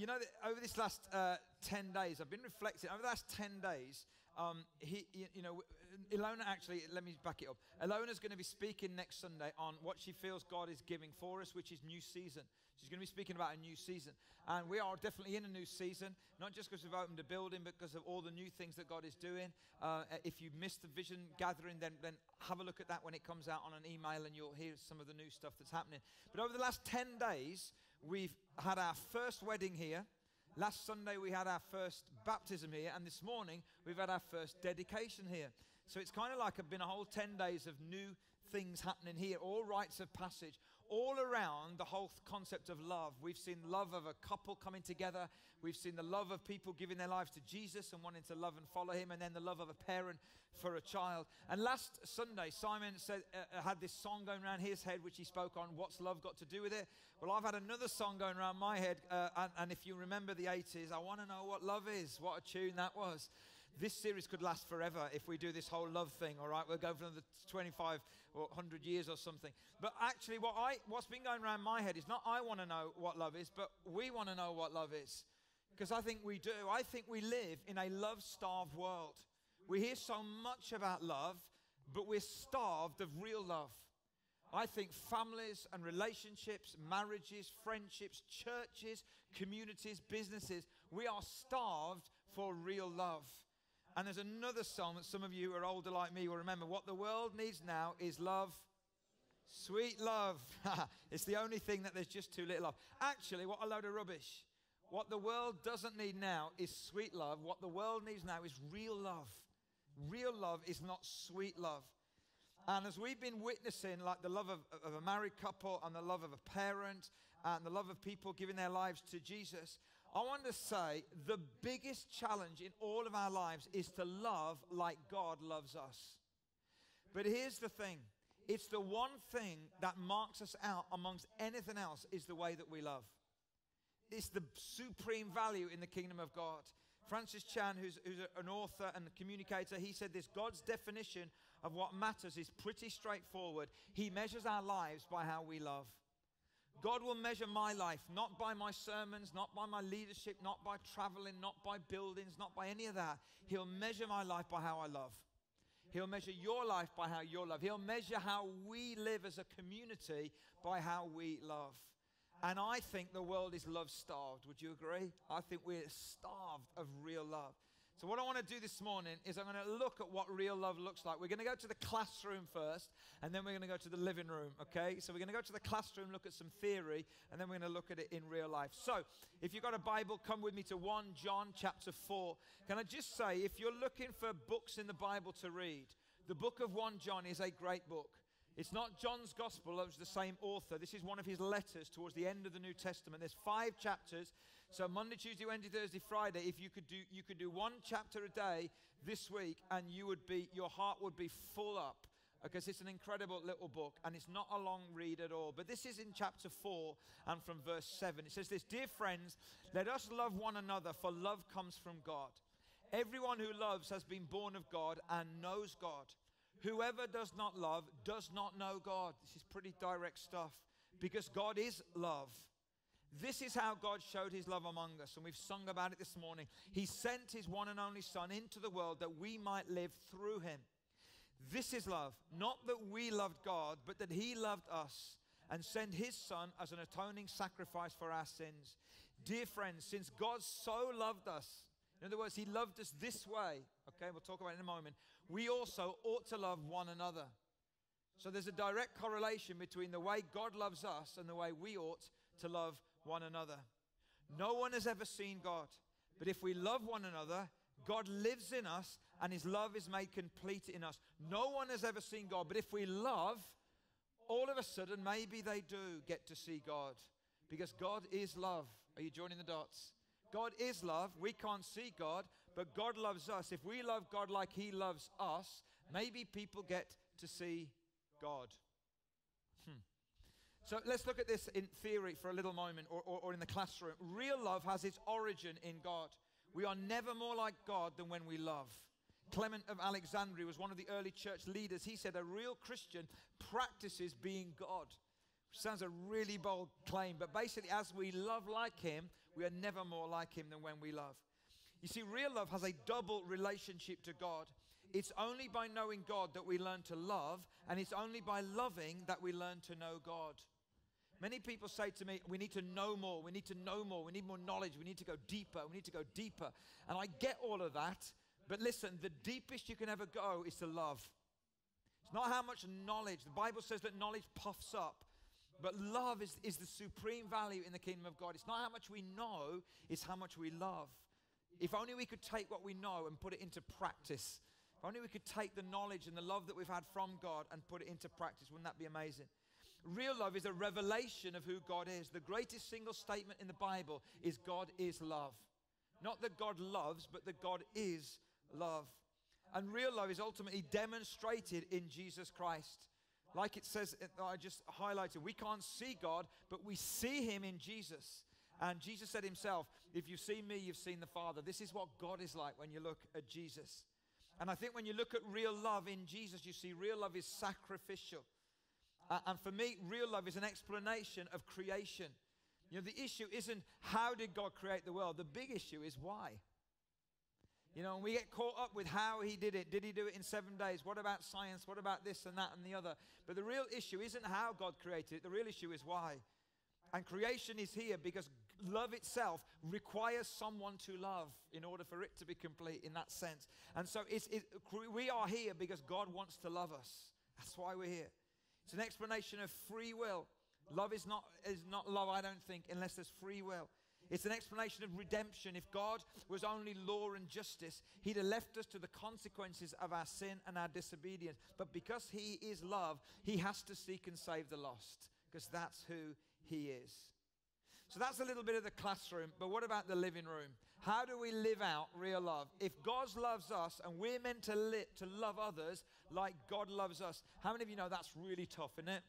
you know, over this last uh, 10 days, I've been reflecting. Over the last 10 days, um, he, you, you know, Ilona actually, let me back it up. Ilona's going to be speaking next Sunday on what she feels God is giving for us, which is new season. She's going to be speaking about a new season. And we are definitely in a new season, not just because we've opened a building, but because of all the new things that God is doing. Uh, if you missed the vision gathering, then, then have a look at that when it comes out on an email and you'll hear some of the new stuff that's happening. But over the last 10 days, we've had our first wedding here. Last Sunday, we had our first baptism here, and this morning, we've had our first dedication here. So it's kind of like I've been a whole 10 days of new things happening here, all rites of passage, all around the whole concept of love. We've seen love of a couple coming together. We've seen the love of people giving their lives to Jesus and wanting to love and follow him, and then the love of a parent for a child. And last Sunday, Simon said, uh, uh had this song going around his head, which he spoke on. What's love got to do with it? Well, I've had another song going around my head, uh, and, and if you remember the 80s, I want to know what love is. What a tune that was. This series could last forever if we do this whole love thing, all right? We'll go for another 25 or 100 years or something. But actually, what I, what's been going around my head is not I want to know what love is, but we want to know what love is. Because I think we do. I think we live in a love starved world. We hear so much about love, but we're starved of real love. I think families and relationships, marriages, friendships, churches, communities, businesses, we are starved for real love. And there's another song that some of you who are older like me will remember. What the world needs now is love. Sweet love. it's the only thing that there's just too little of. Actually, what a load of rubbish. What the world doesn't need now is sweet love. What the world needs now is real love. Real love is not sweet love. And as we've been witnessing, like the love of, of, a married couple and the love of a parent and the love of people giving their lives to Jesus, I want to say the biggest challenge in all of our lives is to love like God loves us. But here's the thing it's the one thing that marks us out amongst anything else is the way that we love. It's the supreme value in the kingdom of God. Francis Chan, who's, who's an author and communicator, he said this God's definition of what matters is pretty straightforward. He measures our lives by how we love. God will measure my life not by my sermons, not by my leadership, not by traveling, not by buildings, not by any of that. He'll measure my life by how I love. He'll measure your life by how you love. He'll measure how we live as a community by how we love. And I think the world is love starved. Would you agree? I think we're starved of real love. So, what I want to do this morning is I'm going to look at what real love looks like. We're going to go to the classroom first, and then we're going to go to the living room, okay? So, we're going to go to the classroom, look at some theory, and then we're going to look at it in real life. So, if you've got a Bible, come with me to 1 John chapter 4. Can I just say, if you're looking for books in the Bible to read, the book of 1 John is a great book. It's not John's gospel, it was the same author. This is one of his letters towards the end of the New Testament. There's five chapters. So Monday, Tuesday, Wednesday, Thursday, Friday, if you could do you could do one chapter a day this week and you would be your heart would be full up because it's an incredible little book and it's not a long read at all. But this is in chapter 4 and from verse 7. It says this Dear friends, let us love one another, for love comes from God. Everyone who loves has been born of God and knows God. Whoever does not love does not know God. This is pretty direct stuff because God is love. This is how God showed his love among us, and we've sung about it this morning. He sent his one and only Son into the world that we might live through him. This is love, not that we loved God, but that he loved us and sent his Son as an atoning sacrifice for our sins. Dear friends, since God so loved us, in other words, he loved us this way. Okay, we'll talk about it in a moment. We also ought to love one another. So there's a direct correlation between the way God loves us and the way we ought to love one another. No one has ever seen God, but if we love one another, God lives in us and his love is made complete in us. No one has ever seen God, but if we love, all of a sudden, maybe they do get to see God because God is love. Are you joining the dots? God is love. We can't see God, but God loves us. If we love God like He loves us, maybe people get to see God. Hmm. So let's look at this in theory for a little moment or, or, or in the classroom. Real love has its origin in God. We are never more like God than when we love. Clement of Alexandria was one of the early church leaders. He said, A real Christian practices being God. Sounds a really bold claim, but basically, as we love like Him, we are never more like Him than when we love. You see, real love has a double relationship to God. It's only by knowing God that we learn to love, and it's only by loving that we learn to know God. Many people say to me, We need to know more, we need to know more, we need more knowledge, we need to go deeper, we need to go deeper. And I get all of that, but listen, the deepest you can ever go is to love. It's not how much knowledge. The Bible says that knowledge puffs up, but love is, is the supreme value in the kingdom of God. It's not how much we know, it's how much we love. If only we could take what we know and put it into practice. If only we could take the knowledge and the love that we've had from God and put it into practice. Wouldn't that be amazing? Real love is a revelation of who God is. The greatest single statement in the Bible is God is love. Not that God loves, but that God is love. And real love is ultimately demonstrated in Jesus Christ. Like it says, I just highlighted, we can't see God, but we see Him in Jesus. And Jesus said Himself, If you've seen me, you've seen the Father. This is what God is like when you look at Jesus. And I think when you look at real love in Jesus, you see real love is sacrificial. Uh, and for me, real love is an explanation of creation. You know, the issue isn't how did God create the world? The big issue is why. You know, and we get caught up with how he did it. Did he do it in seven days? What about science? What about this and that and the other? But the real issue isn't how God created it, the real issue is why. And creation is here because love itself requires someone to love in order for it to be complete in that sense. And so it's, it, we are here because God wants to love us. That's why we're here. It's an explanation of free will. Love is not, is not love, I don't think, unless there's free will. It's an explanation of redemption. If God was only law and justice, He'd have left us to the consequences of our sin and our disobedience. But because He is love, He has to seek and save the lost, because that's who He is. So that's a little bit of the classroom, but what about the living room? How do we live out real love? If God loves us and we're meant to, li- to love others like God loves us, how many of you know that's really tough, isn't it?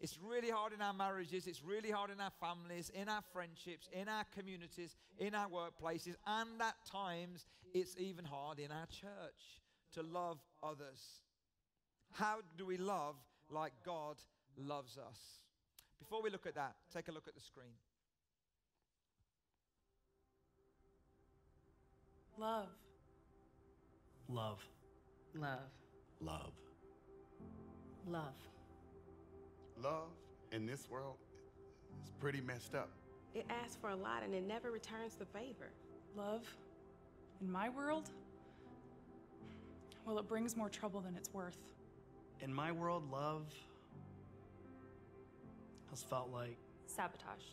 It's really hard in our marriages, it's really hard in our families, in our friendships, in our communities, in our workplaces, and at times it's even hard in our church to love others. How do we love like God loves us? Before we look at that, take a look at the screen. Love. Love. Love. Love. Love. Love in this world is pretty messed up. It asks for a lot and it never returns the favor. Love. In my world, well, it brings more trouble than it's worth. In my world, love has felt like Sabotage.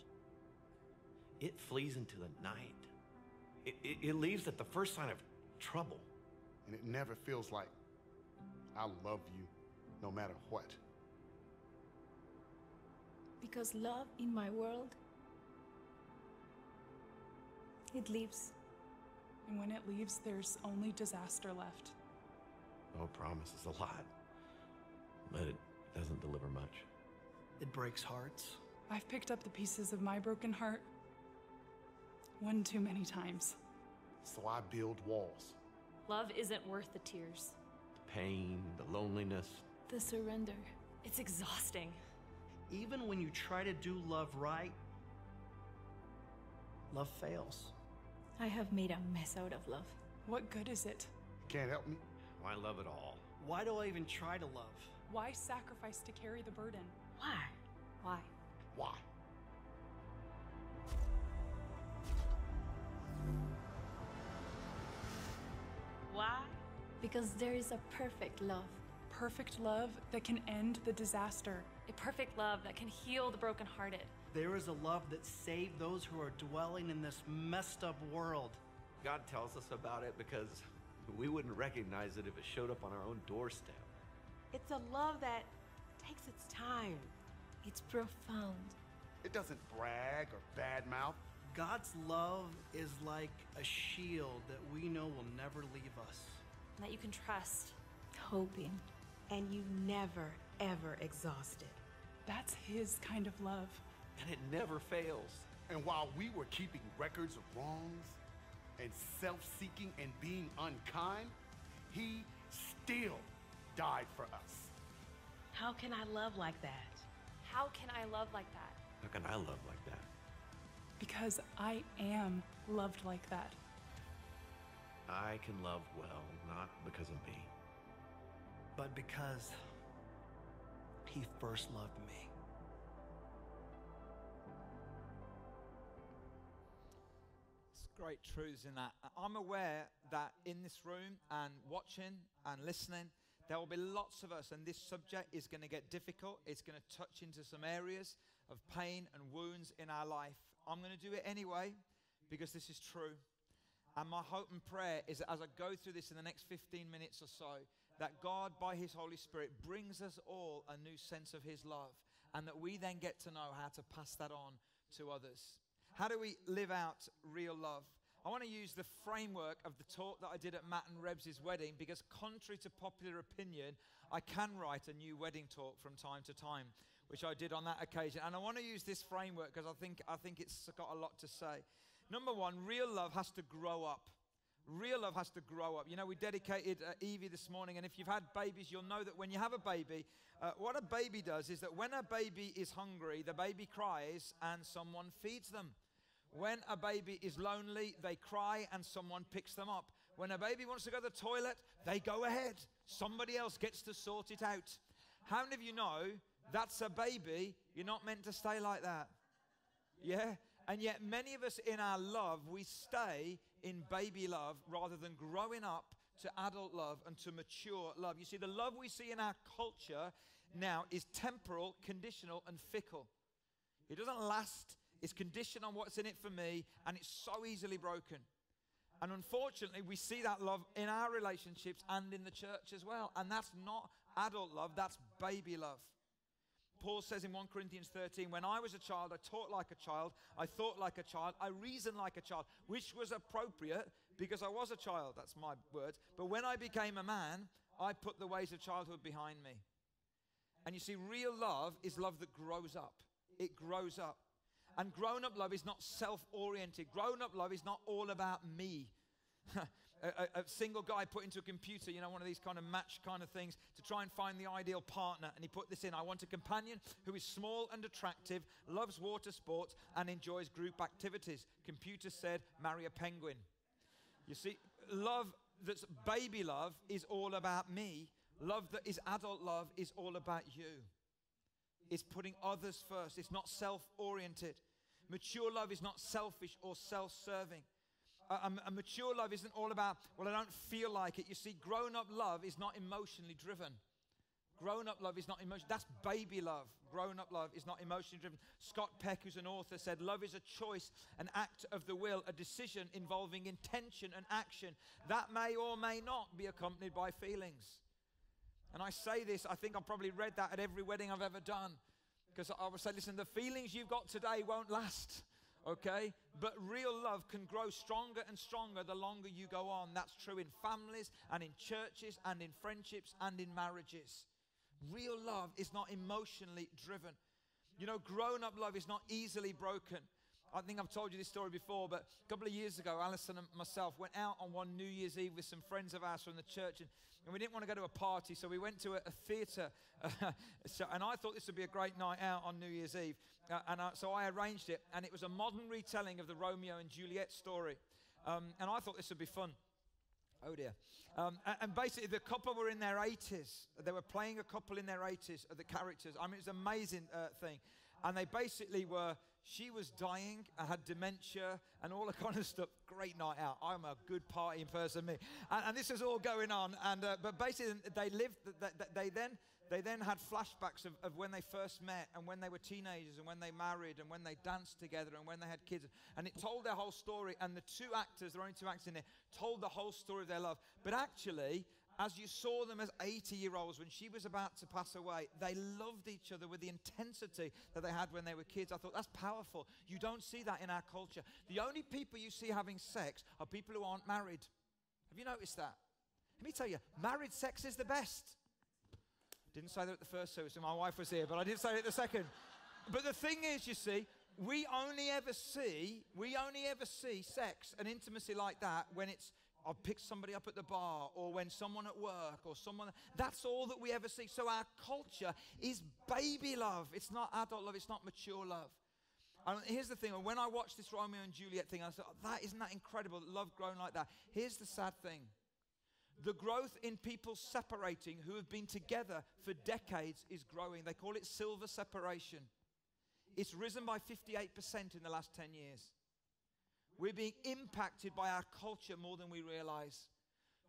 It flees into the night. It, it, it leaves at the first sign of trouble. And it never feels like I love you no matter what. Because love in my world, it leaves. And when it leaves, there's only disaster left. Oh, promises a lot, but it doesn't deliver much. it breaks hearts. I've picked up the pieces of my broken heart one too many times. So I build walls. Love isn't worth the tears. The pain, the loneliness. The surrender. It's exhausting. Even when you try to do love right, love fails. I have made a mess out of love. What good is it? Can't help me? Why love at all? Why do I even try to love? Why sacrifice to carry the burden? Why? Why? Why? Why? Because there is a perfect love. Perfect love that can end the disaster. A perfect love that can heal the brokenhearted. There is a love that saved those who are dwelling in this messed up world. God tells us about it because we wouldn't recognize it if it showed up on our own doorstep. It's a love that takes its time. It's profound. It doesn't brag or badmouth. God's love is like a shield that we know will never leave us. And that you can trust. Hoping. And you never, ever exhaust it. That's his kind of love. And it never fails. And while we were keeping records of wrongs and self seeking and being unkind, he still died for us. How can I love like that? How can I love like that? How can I love like that? because I am loved like that. I can love well, but because he first loved me. It's great truths in that. I'm aware that in this room and watching and listening, there will be lots of us, and this subject is going to get difficult. It's going to touch into some areas of pain and wounds in our life. I'm going to do it anyway because this is true. And my hope and prayer is that as I go through this in the next 15 minutes or so, that God, by His Holy Spirit, brings us all a new sense of His love, and that we then get to know how to pass that on to others. How do we live out real love? I want to use the framework of the talk that I did at Matt and Rebs' wedding because, contrary to popular opinion, I can write a new wedding talk from time to time, which I did on that occasion. And I want to use this framework because I think, I think it's got a lot to say. Number one, real love has to grow up. Real love has to grow up. You know, we dedicated uh, Evie this morning, and if you've had babies, you'll know that when you have a baby, uh, what a baby does is that when a baby is hungry, the baby cries and someone feeds them. When a baby is lonely, they cry and someone picks them up. When a baby wants to go to the toilet, they go ahead. Somebody else gets to sort it out. How many of you know that's a baby? You're not meant to stay like that. Yeah? And yet, many of us in our love, we stay in baby love rather than growing up to adult love and to mature love. You see, the love we see in our culture now is temporal, conditional, and fickle. It doesn't last, it's conditioned on what's in it for me, and it's so easily broken. And unfortunately, we see that love in our relationships and in the church as well. And that's not adult love, that's baby love. Paul says in 1 Corinthians 13, When I was a child, I taught like a child, I thought like a child, I reasoned like a child, which was appropriate because I was a child. That's my words. But when I became a man, I put the ways of childhood behind me. And you see, real love is love that grows up. It grows up. And grown up love is not self oriented. Grown up love is not all about me. a, a, single guy put into a computer, you know, one of these kind of match kind of things to try and find the ideal partner. And he put this in I want a companion who is small and attractive, loves water sports, and enjoys group activities. Computer said, marry a penguin. You see, love that's baby love is all about me. Love that is adult love is all about you. It's putting others first, it's not self oriented. Mature love is not selfish or self serving. A, a, mature love isn't all about, well, I don't feel like it. You see, grown up love is not emotionally driven. Grown up love is not emotion. That's baby love. Grown up love is not emotionally driven. Scott Peck, who's an author, said, Love is a choice, an act of the will, a decision involving intention and action that may or may not be accompanied by feelings. And I say this, I think I've probably read that at every wedding I've ever done. Because I would say, listen, the feelings you've got today won't last okay? But real love can grow stronger and stronger the longer you go on. That's true in families and in churches and in friendships and in marriages. Real love is not emotionally driven. You know, grown up love is not easily broken. I think I've told you this story before, but a couple of years ago, Alison and myself went out on one New Year's Eve with some friends of ours from the church, and, and we didn't want to go to a party, so we went to a, a theatre. so, and I thought this would be a great night out on New Year's Eve. Uh, and uh, so I arranged it, and it was a modern retelling of the Romeo and Juliet story. Um, and I thought this would be fun. Oh dear. Um, and, basically, the couple were in their 80s. They were playing a couple in their 80s, uh, the characters. I mean, it was an amazing uh, thing. And they basically were she was dying, I had dementia, and all the kind of stuff. Great night out. I'm a good partying person, me. And, and this is all going on. And uh, but basically, they lived. They, they then they then had flashbacks of, of when they first met and when they were teenagers and when they married and when they danced together and when they had kids. And it told their whole story. And the two actors, there are only two actors in it, told the whole story of their love. But actually, as you saw them as 80 year olds when she was about to pass away, they loved each other with the intensity that they had when they were kids. I thought that's powerful. You don't see that in our culture. The only people you see having sex are people who aren't married. Have you noticed that? Let me tell you, married sex is the best. Didn't say that at the first service when my wife was here, but I did say it at the second. but the thing is, you see, we only ever see, we only ever see sex and intimacy like that when it's I'll pick somebody up at the bar or when someone at work or someone. That's all that we ever see. So our culture is baby love. It's not adult love, it's not mature love. And here's the thing when I watched this Romeo and Juliet thing, I thought, that isn't that incredible? Love grown like that. Here's the sad thing the growth in people separating who have been together for decades is growing. They call it silver separation. It's risen by 58% in the last 10 years. We're being impacted by our culture more than we realize.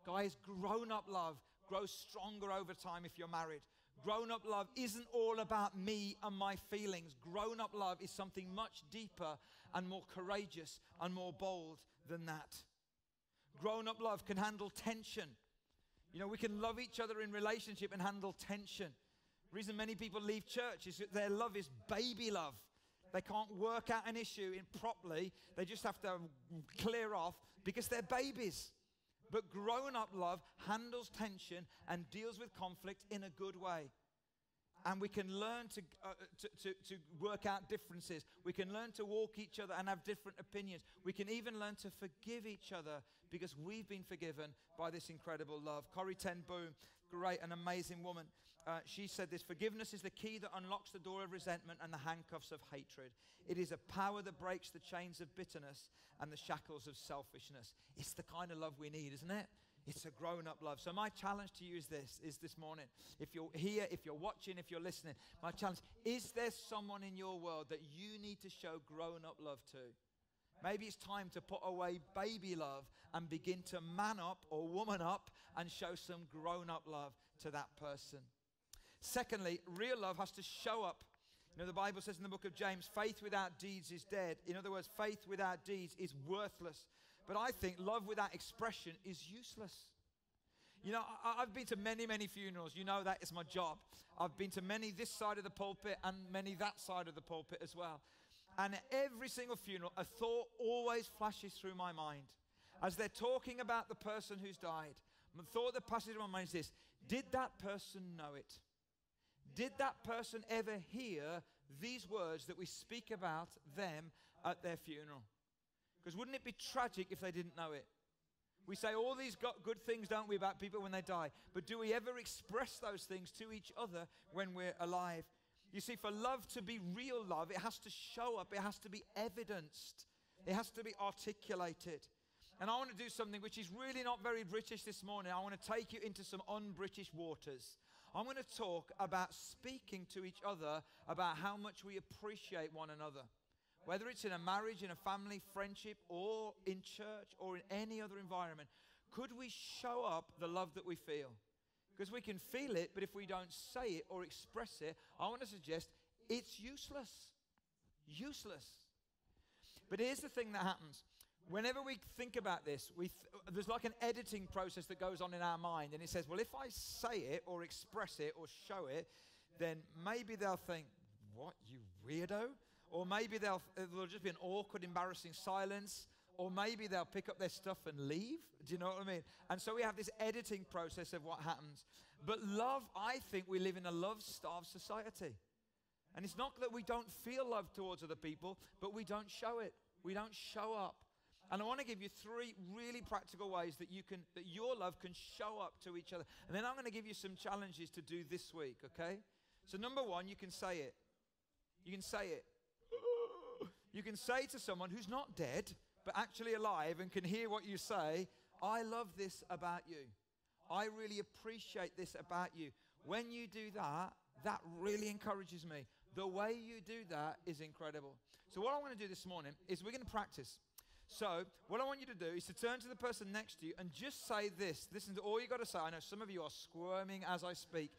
Guys, grown up love grows stronger over time if you're married. Grown up love isn't all about me and my feelings. Grown up love is something much deeper and more courageous and more bold than that. Grown up love can handle tension. You know, we can love each other in relationship and handle tension. The reason many people leave church is that their love is baby love. They can't work out an issue in properly. They just have to clear off because they're babies. But grown up love handles tension and deals with conflict in a good way. And we can learn to, uh, to, to, to, work out differences. We can learn to walk each other and have different opinions. We can even learn to forgive each other because we've been forgiven by this incredible love. Corrie Ten Boom, great and amazing woman. Uh, she said this forgiveness is the key that unlocks the door of resentment and the handcuffs of hatred. It is a power that breaks the chains of bitterness and the shackles of selfishness. It's the kind of love we need, isn't it? It's a grown up love. So my challenge to you is this is this morning. If you're here, if you're watching, if you're listening, my challenge is there someone in your world that you need to show grown up love to? Maybe it's time to put away baby love and begin to man up or woman up and show some grown up love to that person. Secondly, real love has to show up. You know, the Bible says in the book of James, faith without deeds is dead. In other words, faith without deeds is worthless. But I think love without expression is useless. You know, I, have been to many, many funerals. You know that is my job. I've been to many this side of the pulpit and many that side of the pulpit as well. And at every single funeral, a thought always flashes through my mind. As they're talking about the person who's died, the thought that passes through my mind is this Did that person know it? Did that person ever hear these words that we speak about them at their funeral? Because wouldn't it be tragic if they didn't know it? We say all these good things, don't we, about people when they die. But do we ever express those things to each other when we're alive? You see, for love to be real love, it has to show up, it has to be evidenced, it has to be articulated. And I want to do something which is really not very British this morning. I want to take you into some un British waters. I'm going to talk about speaking to each other about how much we appreciate one another. Whether it's in a marriage, in a family, friendship, or in church, or in any other environment, could we show up the love that we feel? Because we can feel it, but if we don't say it or express it, I want to suggest it's useless. Useless. But here's the thing that happens. Whenever we think about this, we th- there's like an editing process that goes on in our mind, and it says, well, if I say it or express it or show it, then maybe they'll think, what, you weirdo? Or maybe they'll, there'll just be an awkward, embarrassing silence. Or maybe they'll pick up their stuff and leave. Do you know what I mean? And so we have this editing process of what happens. But love, I think we live in a love starved society. And it's not that we don't feel love towards other people, but we don't show it. We don't show up. And I want to give you three really practical ways that you can that your love can show up to each other. And then I'm going to give you some challenges to do this week, okay? So number 1, you can say it. You can say it. You can say to someone who's not dead, but actually alive and can hear what you say, I love this about you. I really appreciate this about you. When you do that, that really encourages me. The way you do that is incredible. So, what I want to do this morning is we're going to practice. So, what I want you to do is to turn to the person next to you and just say this. Listen to all you got to say. I know some of you are squirming as I speak.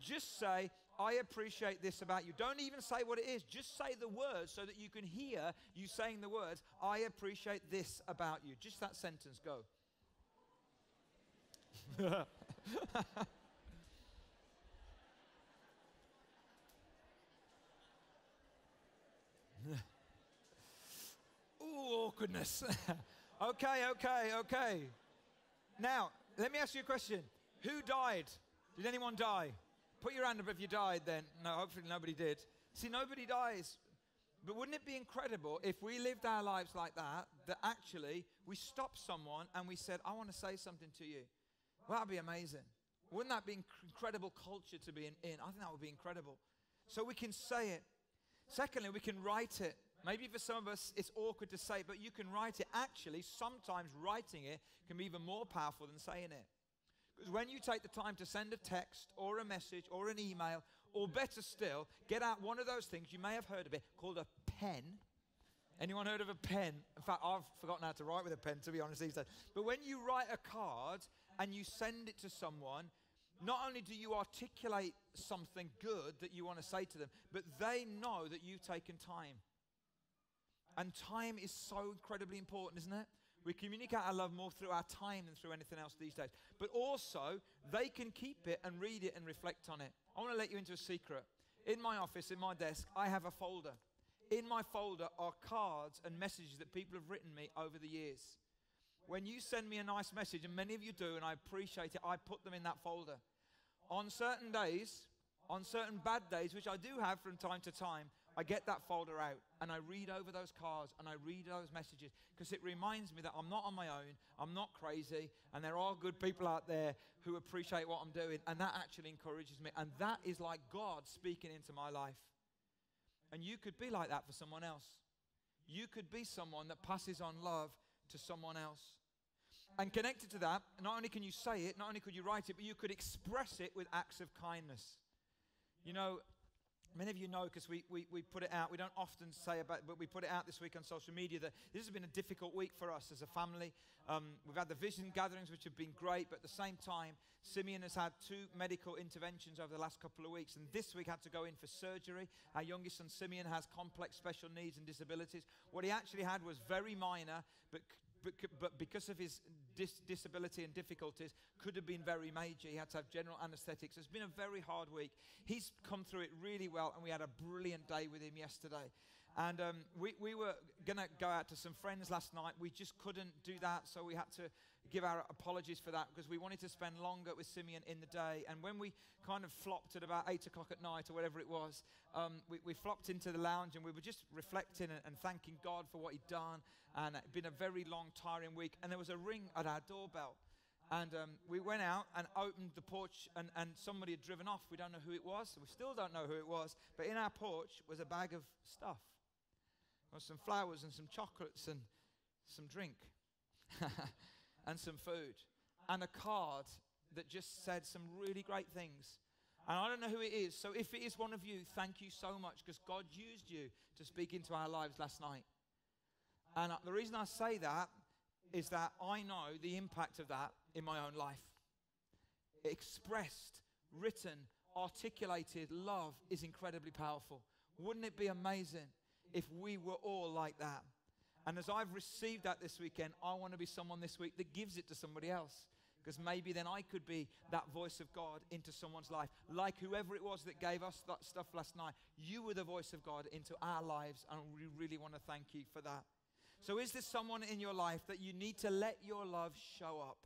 Just say, I appreciate this about you. Don't even say what it is. Just say the words so that you can hear you saying the words, I appreciate this about you. Just that sentence. Go. Ooh, awkwardness. okay, okay, okay. Now, let me ask you a question. Who died? Did anyone die? Put your hand up if you died then. No, hopefully nobody did. See, nobody dies. But wouldn't it be incredible if we lived our lives like that, that actually we stopped someone and we said, I want to say something to you? Well, that'd be amazing. Wouldn't that be incredible culture to be in, in? I think that would be incredible. So we can say it. Secondly, we can write it. Maybe for some of us it's awkward to say, but you can write it. Actually, sometimes writing it can be even more powerful than saying it. Because when you take the time to send a text or a message or an email, or better still, get out one of those things, you may have heard of it, called a pen. Anyone heard of a pen? In fact, I've forgotten how to write with a pen, to be honest, these days. But when you write a card and you send it to someone, not only do you articulate something good that you want to say to them, but they know that you've taken time. And time is so incredibly important, isn't it? We communicate our love more through our time than through anything else these days. But also, they can keep it and read it and reflect on it. I want to let you into a secret. In my office, in my desk, I have a folder. In my folder are cards and messages that people have written me over the years. When you send me a nice message, and many of you do, and I appreciate it, I put them in that folder. On certain days, on certain bad days, which I do have from time to time, I get that folder out and I read over those cards and I read those messages because it reminds me that I'm not on my own, I'm not crazy, and there are good people out there who appreciate what I'm doing, and that actually encourages me. And that is like God speaking into my life. And you could be like that for someone else. You could be someone that passes on love to someone else. And connected to that, not only can you say it, not only could you write it, but you could express it with acts of kindness. You know, Many of you know because we, we, we put it out. We don't often say about but we put it out this week on social media that this has been a difficult week for us as a family. Um, we've had the vision gatherings, which have been great, but at the same time, Simeon has had two medical interventions over the last couple of weeks, and this week had to go in for surgery. Our youngest son, Simeon, has complex special needs and disabilities. What he actually had was very minor, but but, but because of his dis- disability and difficulties, could have been very major. He had to have general anesthetics. It's been a very hard week. He's come through it really well, and we had a brilliant day with him yesterday. And um, we, we were going to go out to some friends last night. We just couldn't do that, so we had to give our apologies for that because we wanted to spend longer with Simeon in the day. And when we kind of flopped at about 8 o'clock at night or whatever it was, um, we, we, flopped into the lounge and we were just reflecting and, and thanking God for what He'd done. And it'd been a very long, tiring week. And there was a ring at our doorbell. And um, we went out and opened the porch, and, and somebody had driven off. We don't know who it was. We still don't know who it was. But in our porch was a bag of stuff some flowers and some chocolates and some drink and some food and a card that just said some really great things. And I don't know who it is. So if it is one of you, thank you so much because God used you to speak into our lives last night. And the reason I say that is that I know the impact of that in my own life. Expressed, written, articulated love is incredibly powerful. Wouldn't it be amazing if we were all like that? And as I've received that this weekend, I want to be someone this week that gives it to somebody else. Because maybe then I could be that voice of God into someone's life. Like whoever it was that gave us that stuff last night, you were the voice of God into our lives, and we really want to thank you for that. So, is there someone in your life that you need to let your love show up?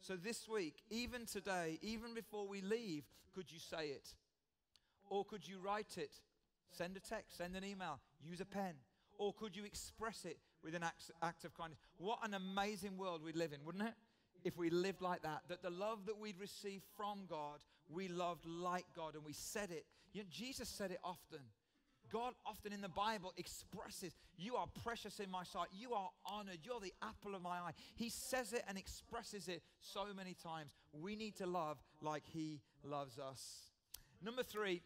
So, this week, even today, even before we leave, could you say it? Or could you write it? Send a text, send an email, use a pen. Or could you express it with an act, act of kindness? What an amazing world we'd live in, wouldn't it? If we lived like that, that the love that we'd receive from God, we loved like God, and we said it. You know, Jesus said it often. God often in the Bible expresses, You are precious in my sight. You are honored. You're the apple of my eye. He says it and expresses it so many times. We need to love like He loves us. Number three,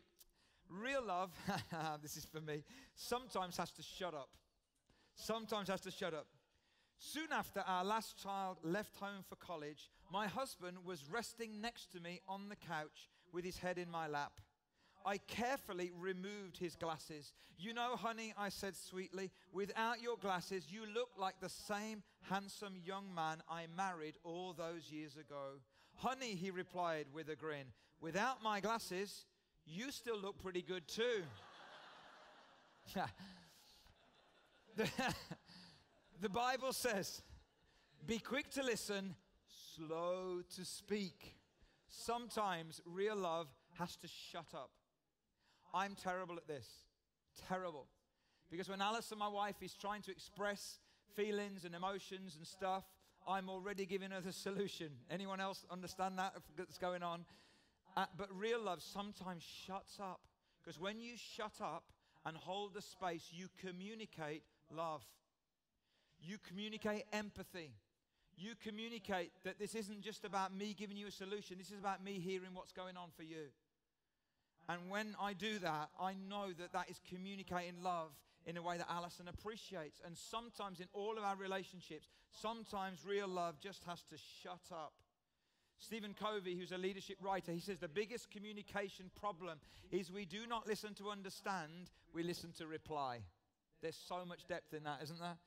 real love, this is for me, sometimes has to shut up. Sometimes has to shut up. Soon after our last child left home for college, my husband was resting next to me on the couch with his head in my lap. I carefully removed his glasses. You know, honey, I said sweetly, without your glasses, you look like the same handsome young man I married all those years ago. Honey, he replied with a grin, without my glasses, you still look pretty good too. the, the Bible says, be quick to listen, slow to speak. Sometimes real love has to shut up. I'm terrible at this. Terrible. Because when Alison, my wife, is trying to express feelings and emotions and stuff, I'm already giving her the solution. Anyone else understand that that's going on? Uh, but real love sometimes shuts up. Because when you shut up and hold the space, you communicate love. You communicate empathy. You communicate that this isn't just about me giving you a solution, this is about me hearing what's going on for you. And when I do that, I know that that is communicating love in a way that Alison appreciates. And sometimes in all of our relationships, sometimes real love just has to shut up. Stephen Covey, who's a leadership writer, he says the biggest communication problem is we do not listen to understand, we listen to reply. There's so much depth in that, isn't there?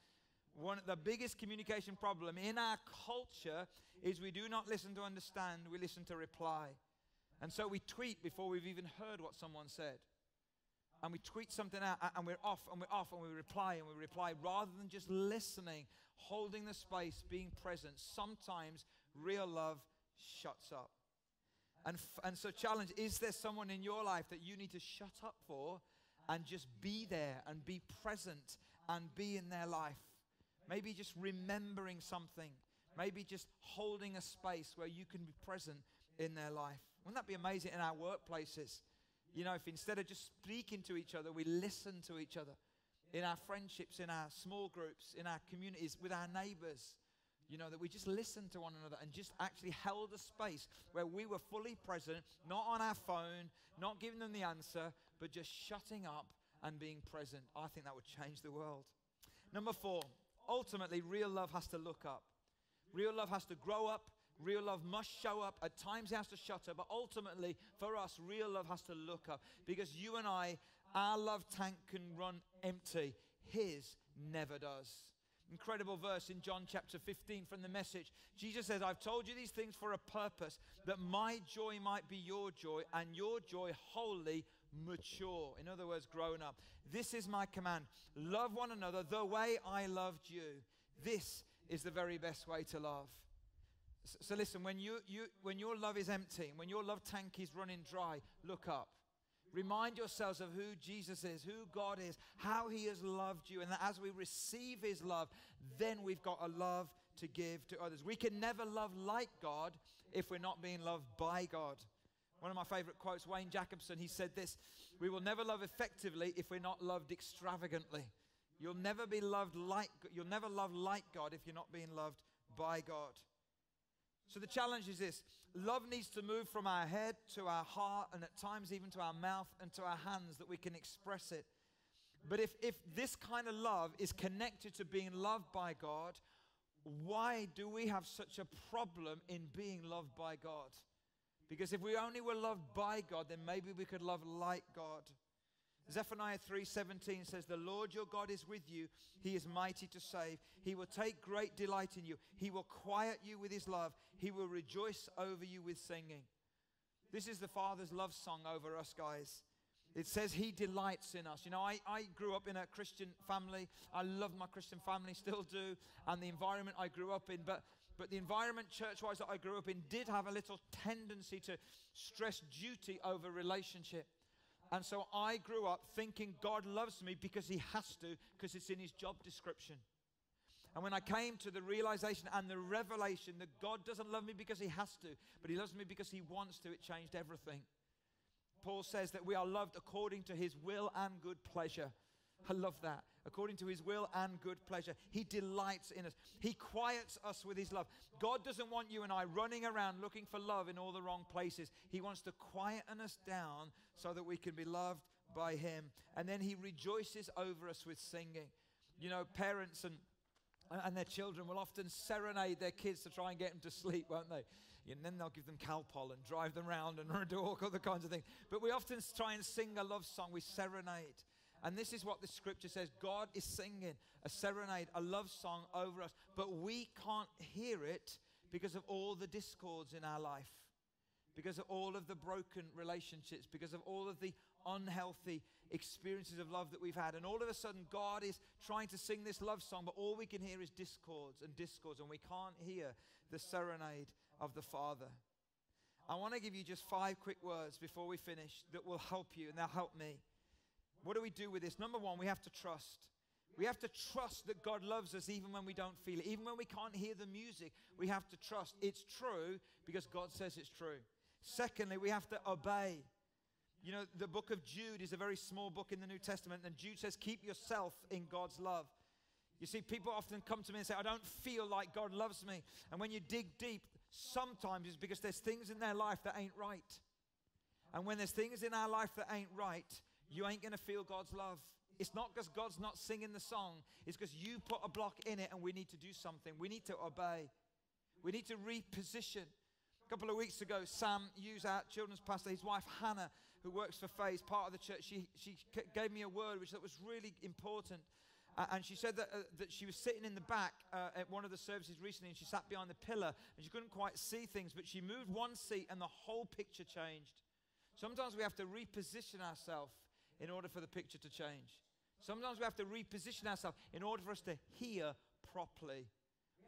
One of the biggest communication problem in our culture is we do not listen to understand, we listen to reply. And so we tweet before we've even heard what someone said. And we tweet something out and we're off and we're off and we reply and we reply rather than just listening, holding the space, being present. Sometimes real love shuts up. And, f- and so, challenge is there someone in your life that you need to shut up for and just be there and be present and be in their life? Maybe just remembering something, maybe just holding a space where you can be present in their life. Wouldn't that be amazing in our workplaces? You know, if instead of just speaking to each other, we listen to each other in our friendships, in our small groups, in our communities, with our neighbors. You know, that we just listened to one another and just actually held a space where we were fully present, not on our phone, not giving them the answer, but just shutting up and being present. I think that would change the world. Number four, ultimately, real love has to look up. Real love has to grow up Real love must show up. At times it has to shut up. But ultimately, for us, real love has to look up. Because you and I, our love tank can run empty. His never does. Incredible verse in John chapter 15 from the message. Jesus says, I've told you these things for a purpose, that my joy might be your joy, and your joy wholly mature. In other words, grown up. This is my command love one another the way I loved you. This is the very best way to love. So listen, when, you, you, when your love is empty, when your love tank is running dry, look up. Remind yourselves of who Jesus is, who God is, how He has loved you, and that as we receive His love, then we've got a love to give to others. We can never love like God if we're not being loved by God. One of my favorite quotes, Wayne Jacobsen, he said this We will never love effectively if we're not loved extravagantly. You'll never be loved like you'll never love like God if you're not being loved by God. So the challenge is this love needs to move from our head to our heart and at times even to our mouth and to our hands that we can express it. But if, if this kind of love is connected to being loved by God, why do we have such a problem in being loved by God? Because if we only were loved by God, then maybe we could love like God. Zephaniah 3:17 says the Lord your God is with you. He is mighty to save. He will take great delight in you. He will quiet you with his love. He will rejoice over you with singing. This is the father's love song over us guys. It says he delights in us. You know I, I grew up in a Christian family. I love my Christian family still do and the environment I grew up in. But but the environment church-wise that I grew up in did have a little tendency to stress duty over relationship and so I grew up thinking God loves me because He has to, because it's in His job description. And when I came to the realization and the revelation that God doesn't love me because He has to, but He loves me because He wants to, it changed everything. Paul says that we are loved according to His will and good pleasure. I love that. According to his will and good pleasure. He delights in us. He quiets us with his love. God doesn't want you and I running around looking for love in all the wrong places. He wants to quieten us down so that we can be loved by him. And then he rejoices over us with singing. You know, parents and and their children will often serenade their kids to try and get them to sleep, won't they? And then they'll give them Calpol and drive them around and do all other kinds of things. But we often try and sing a love song. We serenade. And this is what the scripture says God is singing a serenade, a love song over us, but we can't hear it because of all the discords in our life, because of all of the broken relationships, because of all of the unhealthy experiences of love that we've had. And all of a sudden, God is trying to sing this love song, but all we can hear is discords and discords, and we can't hear the serenade of the Father. I want to give you just five quick words before we finish that will help you and they'll help me. What do we do with this? Number one, we have to trust. We have to trust that God loves us even when we don't feel it. Even when we can't hear the music, we have to trust it's true because God says it's true. Secondly, we have to obey. You know, the book of Jude is a very small book in the New Testament, and Jude says, Keep yourself in God's love. You see, people often come to me and say, I don't feel like God loves me. And when you dig deep, sometimes it's because there's things in their life that ain't right. And when there's things in our life that ain't right, you ain't going to feel God's love. It's not because God's not singing the song, it's because you put a block in it and we need to do something. We need to obey. We need to reposition. A couple of weeks ago, Sam Hughes, our children's pastor, his wife Hannah, who works for Faith, part of the church, she, she gave me a word which that was really important. Uh, and she said that, uh, that she was sitting in the back uh, at one of the services recently and she sat behind the pillar and she couldn't quite see things, but she moved one seat and the whole picture changed. Sometimes we have to reposition ourselves in order for the picture to change. Sometimes we have to reposition ourselves in order for us to hear properly.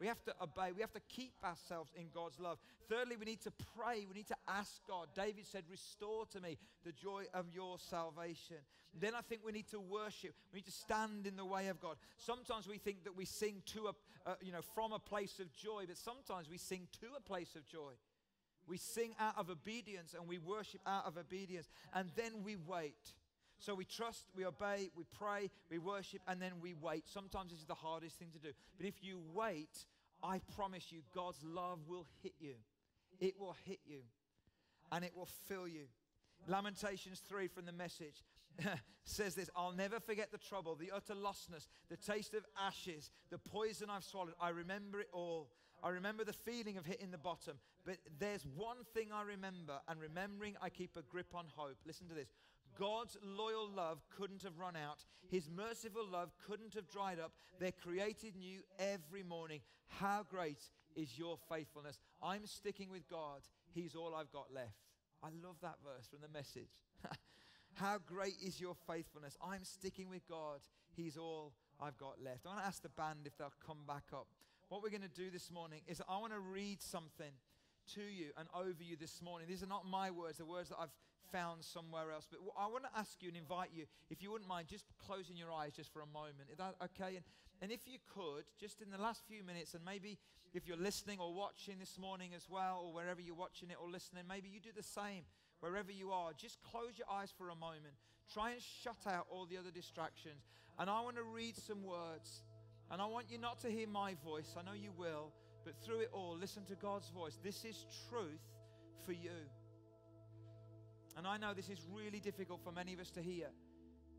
We have to obey. We have to keep ourselves in God's love. Thirdly, we need to pray. We need to ask God. David said, Restore to me the joy of your salvation. Then I think we need to worship. We need to stand in the way of God. Sometimes we think that we sing to a, uh, you know, from a place of joy, but sometimes we sing to a place of joy. We sing out of obedience and we worship out of obedience. And then we wait. So we trust, we obey, we pray, we worship, and then we wait. Sometimes this is the hardest thing to do. But if you wait, I promise you, God's love will hit you. It will hit you and it will fill you. Lamentations 3 from the message says this I'll never forget the trouble, the utter lostness, the taste of ashes, the poison I've swallowed. I remember it all. I remember the feeling of hitting the bottom. But there's one thing I remember, and remembering, I keep a grip on hope. Listen to this God's loyal love couldn't have run out. His merciful love couldn't have dried up. They're created new every morning. How great is your faithfulness? I'm sticking with God. He's all I've got left. I love that verse from the message. How great is your faithfulness? I'm sticking with God. He's all I've got left. I want to ask the band if they'll come back up. What we're going to do this morning is I want to read something to you and over you this morning. These are not my words, the words that I've found somewhere else. But I want to ask you and invite you, if you wouldn't mind, just closing your eyes just for a moment. Is that okay? And, and if you could, just in the last few minutes, and maybe if you're listening or watching this morning as well, or wherever you're watching it or listening, maybe you do the same wherever you are. Just close your eyes for a moment. Try and shut out all the other distractions. And I want to read some words. And I want you not to hear my voice. I know you will. But through it all, listen to God's voice. This is truth for you. And I know this is really difficult for many of us to hear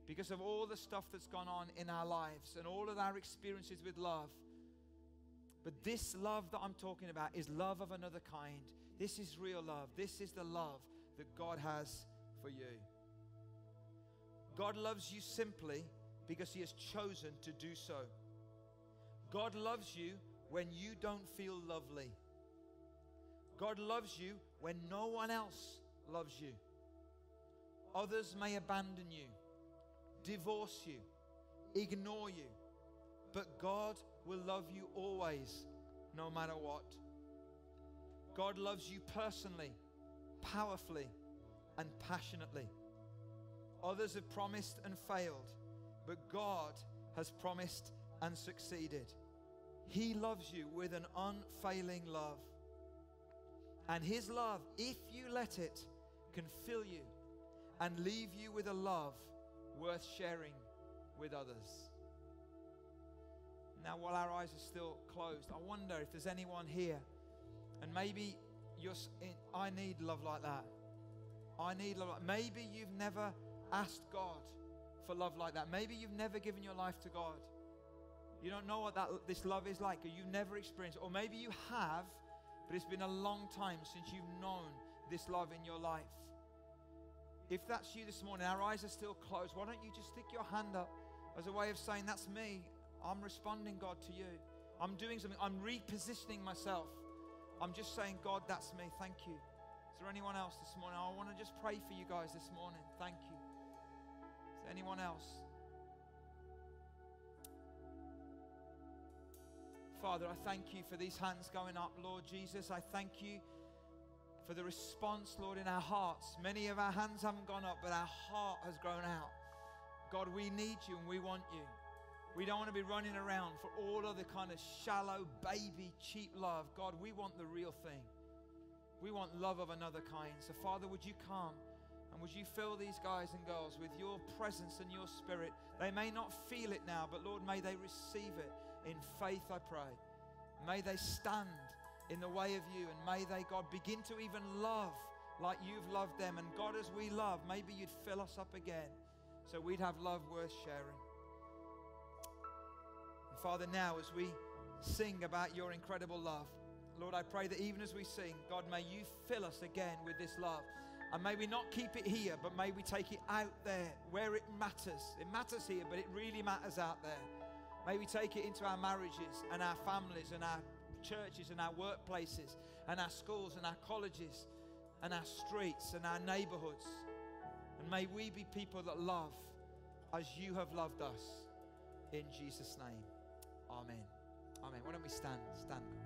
because of all the stuff that's gone on in our lives and all of our experiences with love. But this love that I'm talking about is love of another kind. This is real love. This is the love that God has for you. God loves you simply because He has chosen to do so. God loves you when you don't feel lovely. God loves you when no one else loves you. Others may abandon you, divorce you, ignore you, but God will love you always, no matter what. God loves you personally, powerfully, and passionately. Others have promised and failed, but God has promised and succeeded. He loves you with an unfailing love. And His love, if you let it, can fill you and leave you with a love worth sharing with others. Now, while our eyes are still closed, I wonder if there's anyone here, and maybe you're, I need love like that. I need love. Maybe you've never asked God for love like that. Maybe you've never given your life to God. You don't know what that, this love is like, or you've never experienced it. Or maybe you have, but it's been a long time since you've known this love in your life. If that's you this morning, our eyes are still closed, why don't you just stick your hand up as a way of saying, That's me. I'm responding, God, to you. I'm doing something. I'm repositioning myself. I'm just saying, God, that's me. Thank you. Is there anyone else this morning? I want to just pray for you guys this morning. Thank you. Is there anyone else? Father, I thank you for these hands going up, Lord Jesus. I thank you for the response, Lord, in our hearts. Many of our hands haven't gone up, but our heart has grown out. God, we need you and we want you. We don't want to be running around for all of the kind of shallow, baby, cheap love. God, we want the real thing. We want love of another kind. So, Father, would you come And would you fill these guys and girls with your presence and your spirit? They may not feel it now, but Lord, may they receive it in faith, I pray. May they stand in the way of you, and may they, God, begin to even love like you've loved them. And God, as we love, maybe you'd fill us up again so we'd have love worth sharing. And Father, now as we sing about your incredible love, Lord, I pray that even as we sing, God, may you fill us again with this love. And may we not keep it here, but may we take it out there where it matters. It matters here, but it really matters out there. May we take it into our marriages and our families and our churches and our workplaces and our schools and our colleges and our streets and our neighborhoods. And may we be people that love as you have loved us. In Jesus' name. Amen. Amen. Why don't we stand? Stand.